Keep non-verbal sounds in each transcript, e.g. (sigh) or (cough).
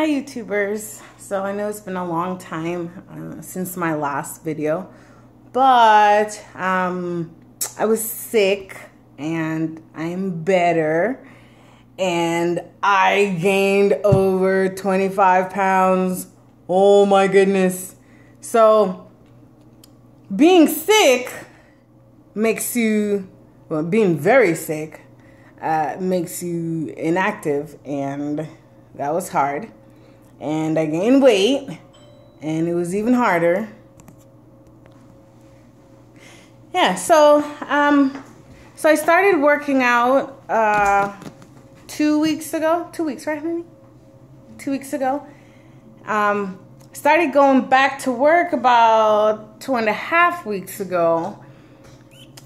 Hi YouTubers. So I know it's been a long time uh, since my last video, but um, I was sick and I'm better and I gained over 25 pounds. Oh my goodness. So being sick makes you, well, being very sick uh, makes you inactive and that was hard and I gained weight, and it was even harder. Yeah, so um, so I started working out uh, two weeks ago. Two weeks, right, honey? Two weeks ago. Um, started going back to work about two and a half weeks ago,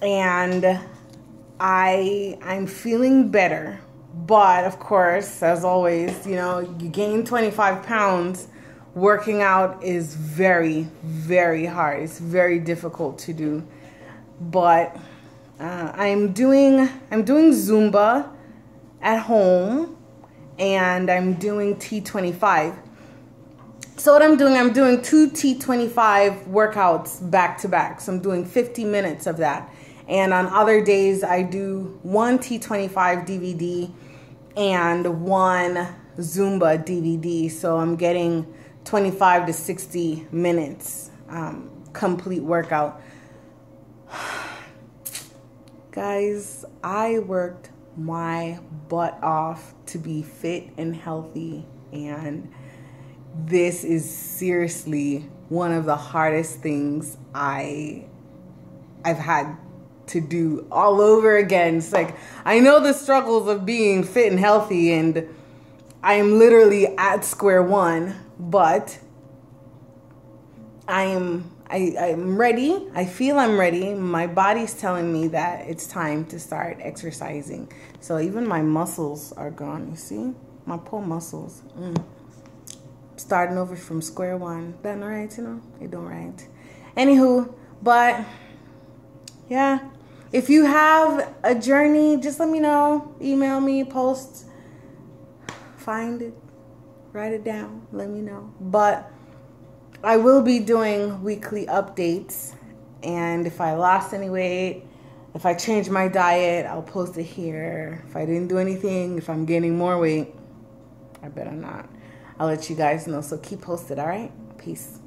and I I'm feeling better. But of course, as always, you know, you gain 25 pounds. Working out is very, very hard. It's very difficult to do. But uh, I'm doing I'm doing Zumba at home, and I'm doing T25. So what I'm doing, I'm doing two T25 workouts back to back. So I'm doing 50 minutes of that. And on other days, I do one T25 DVD and one Zumba DVD. So I'm getting 25 to 60 minutes um, complete workout. (sighs) Guys, I worked my butt off to be fit and healthy, and this is seriously one of the hardest things I I've had to do all over again. It's like I know the struggles of being fit and healthy and I am literally at square one, but I am I, I'm ready. I feel I'm ready. My body's telling me that it's time to start exercising. So even my muscles are gone. You see? My poor muscles. Mm. Starting over from square one. That not right, you know? It don't right. Anywho, but yeah, if you have a journey, just let me know. Email me, post, find it, write it down, let me know. But I will be doing weekly updates. And if I lost any weight, if I change my diet, I'll post it here. If I didn't do anything, if I'm gaining more weight, I better not. I'll let you guys know. So keep posted, all right? Peace.